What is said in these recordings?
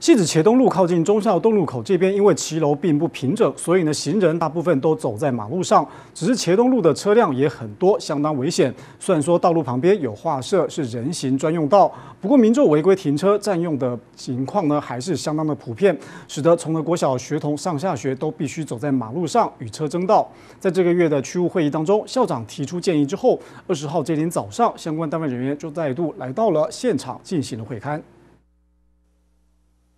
西子茄东路靠近忠孝东路口这边，因为骑楼并不平整，所以呢，行人大部分都走在马路上。只是茄东路的车辆也很多，相当危险。虽然说道路旁边有画设是人行专用道，不过民众违规停车占用的情况呢，还是相当的普遍，使得从了国小学童上下学都必须走在马路上与车争道。在这个月的区务会议当中，校长提出建议之后，二十号这天早上，相关单位人员就再度来到了现场进行了会勘。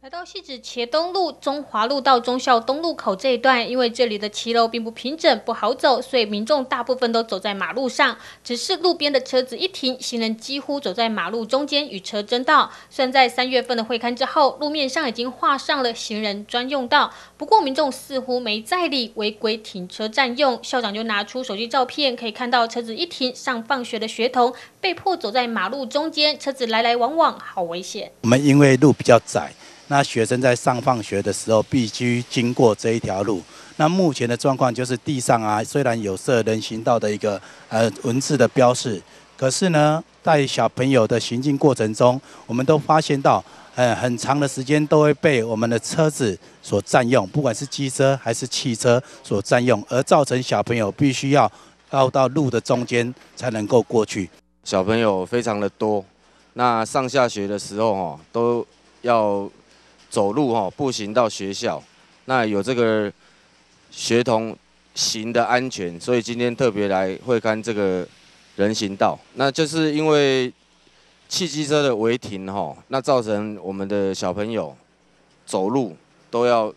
来到西子茄东路中华路到忠孝东路口这一段，因为这里的骑楼并不平整，不好走，所以民众大部分都走在马路上。只是路边的车子一停，行人几乎走在马路中间与车争道。虽然在三月份的会勘之后，路面上已经画上了行人专用道，不过民众似乎没在理，违规停车占用。校长就拿出手机照片，可以看到车子一停，上放学的学童被迫走在马路中间，车子来来往往，好危险。我们因为路比较窄。那学生在上放学的时候必须经过这一条路。那目前的状况就是地上啊，虽然有设人行道的一个呃文字的标示，可是呢，在小朋友的行进过程中，我们都发现到，呃，很长的时间都会被我们的车子所占用，不管是机车还是汽车所占用，而造成小朋友必须要绕到路的中间才能够过去。小朋友非常的多，那上下学的时候哈都要。走路哈，步行到学校，那有这个学童行的安全，所以今天特别来会看这个人行道。那就是因为汽机车的违停哈，那造成我们的小朋友走路都要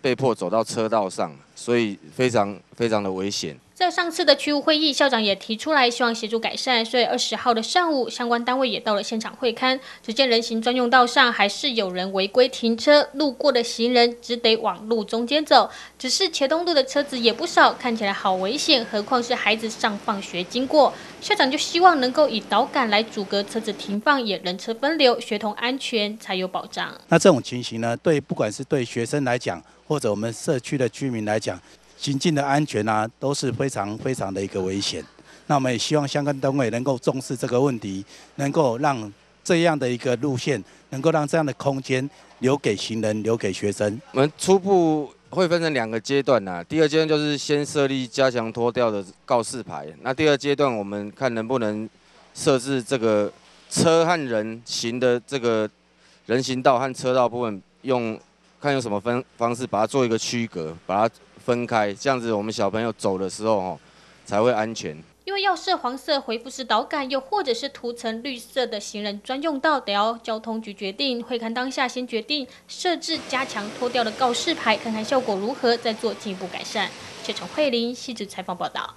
被迫走到车道上，所以非常非常的危险。在上次的区务会议，校长也提出来，希望协助改善。所以二十号的上午，相关单位也到了现场会勘。只见人行专用道上还是有人违规停车，路过的行人只得往路中间走。只是茄东路的车子也不少，看起来好危险，何况是孩子上放学经过。校长就希望能够以导杆来阻隔车子停放，也人车分流，学童安全才有保障。那这种情形呢，对不管是对学生来讲，或者我们社区的居民来讲，行进的安全啊，都是非常非常的一个危险。那我们也希望相关单位能够重视这个问题，能够让这样的一个路线，能够让这样的空间留给行人，留给学生。我们初步会分成两个阶段呐，第二阶段就是先设立加强脱掉的告示牌。那第二阶段我们看能不能设置这个车和人行的这个人行道和车道部分，用看用什么分方式把它做一个区隔，把它。分开，这样子我们小朋友走的时候哦，才会安全。因为要设黄色回复式导杆，又或者是涂层绿色的行人专用道，得要交通局决定。会看当下先决定设置加强脱掉的告示牌，看看效果如何，再做进一步改善。谢陈慧玲，细致采访报道。